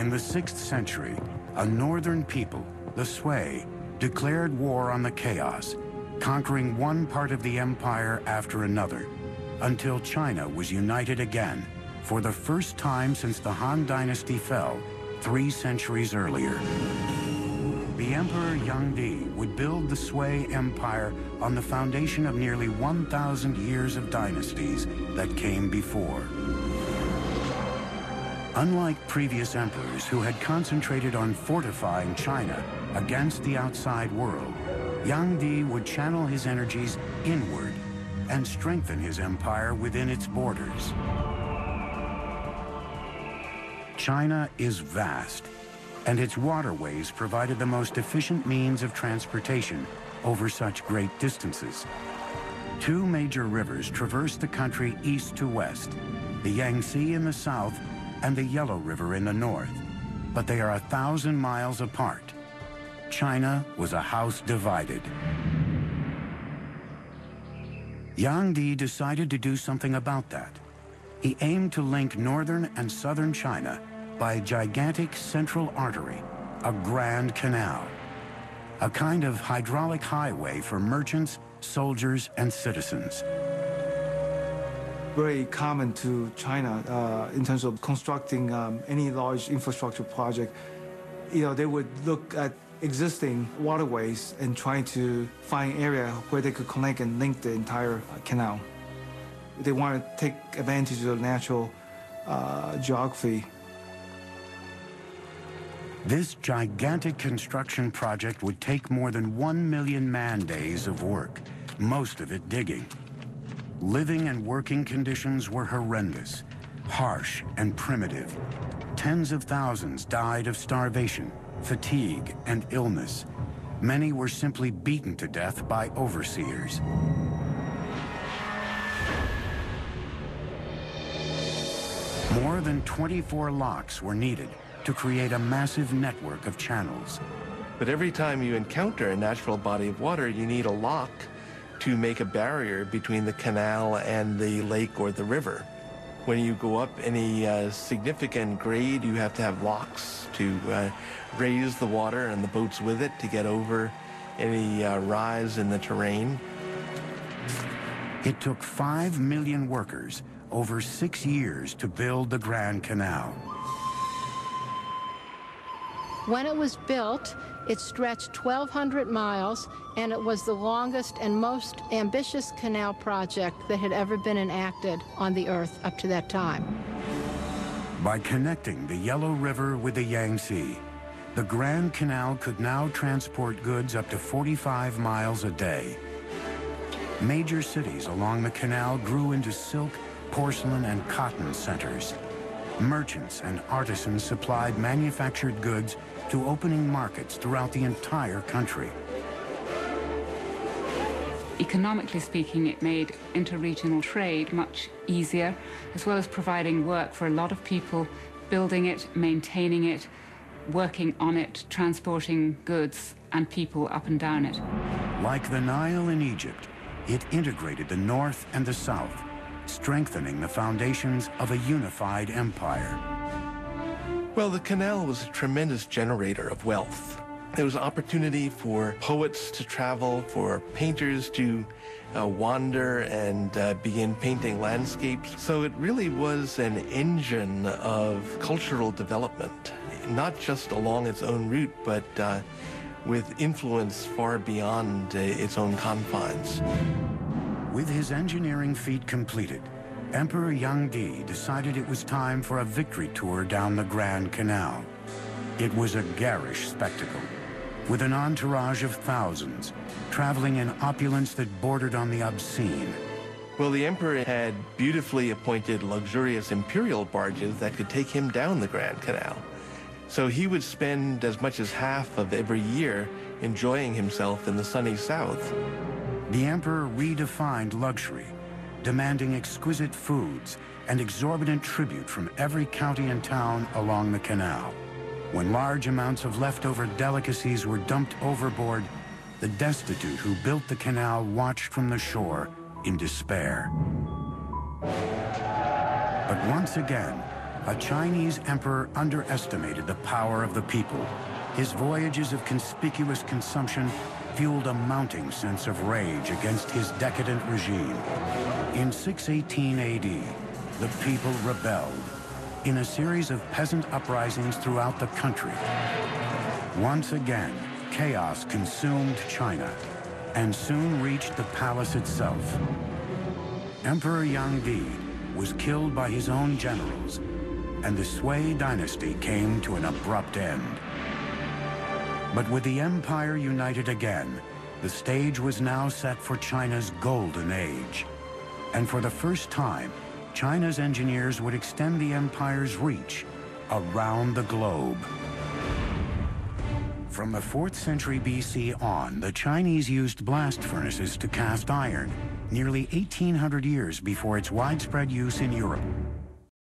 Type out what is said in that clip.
In the 6th century, a northern people, the Sui, declared war on the chaos, conquering one part of the empire after another, until China was united again for the first time since the Han Dynasty fell three centuries earlier. The Emperor Yangdi would build the Sui Empire on the foundation of nearly 1,000 years of dynasties that came before. Unlike previous emperors who had concentrated on fortifying China against the outside world, Yang Di would channel his energies inward and strengthen his empire within its borders. China is vast, and its waterways provided the most efficient means of transportation over such great distances. Two major rivers traverse the country east to west, the Yangtze in the south and the Yellow River in the north, but they are a thousand miles apart. China was a house divided. Yang Di decided to do something about that. He aimed to link northern and southern China by a gigantic central artery, a grand canal, a kind of hydraulic highway for merchants, soldiers, and citizens very common to China uh, in terms of constructing um, any large infrastructure project. You know, they would look at existing waterways and trying to find area where they could connect and link the entire canal. They want to take advantage of the natural uh, geography. This gigantic construction project would take more than one million man-days of work, most of it digging. Living and working conditions were horrendous, harsh and primitive. Tens of thousands died of starvation, fatigue, and illness. Many were simply beaten to death by overseers. More than 24 locks were needed to create a massive network of channels. But every time you encounter a natural body of water, you need a lock to make a barrier between the canal and the lake or the river. When you go up any uh, significant grade, you have to have locks to uh, raise the water and the boats with it to get over any uh, rise in the terrain. It took 5 million workers over six years to build the Grand Canal. When it was built, it stretched 1,200 miles, and it was the longest and most ambitious canal project that had ever been enacted on the Earth up to that time. By connecting the Yellow River with the Yangtze, the Grand Canal could now transport goods up to 45 miles a day. Major cities along the canal grew into silk, porcelain, and cotton centers. Merchants and artisans supplied manufactured goods to opening markets throughout the entire country. Economically speaking, it made interregional trade much easier, as well as providing work for a lot of people building it, maintaining it, working on it, transporting goods and people up and down it. Like the Nile in Egypt, it integrated the North and the South, strengthening the foundations of a unified empire. Well, the canal was a tremendous generator of wealth. There was opportunity for poets to travel, for painters to uh, wander and uh, begin painting landscapes. So it really was an engine of cultural development, not just along its own route, but uh, with influence far beyond uh, its own confines. With his engineering feat completed, Emperor Yangdi decided it was time for a victory tour down the Grand Canal. It was a garish spectacle, with an entourage of thousands, traveling in opulence that bordered on the obscene. Well, the emperor had beautifully appointed luxurious imperial barges that could take him down the Grand Canal. So he would spend as much as half of every year enjoying himself in the sunny south. The emperor redefined luxury demanding exquisite foods and exorbitant tribute from every county and town along the canal. When large amounts of leftover delicacies were dumped overboard, the destitute who built the canal watched from the shore in despair. But once again, a Chinese emperor underestimated the power of the people. His voyages of conspicuous consumption fueled a mounting sense of rage against his decadent regime. In 618 AD, the people rebelled in a series of peasant uprisings throughout the country. Once again, chaos consumed China and soon reached the palace itself. Emperor Yangdi was killed by his own generals, and the Sui dynasty came to an abrupt end. But with the empire united again, the stage was now set for China's golden age. And for the first time, China's engineers would extend the empire's reach around the globe. From the 4th century BC on, the Chinese used blast furnaces to cast iron, nearly 1,800 years before its widespread use in Europe.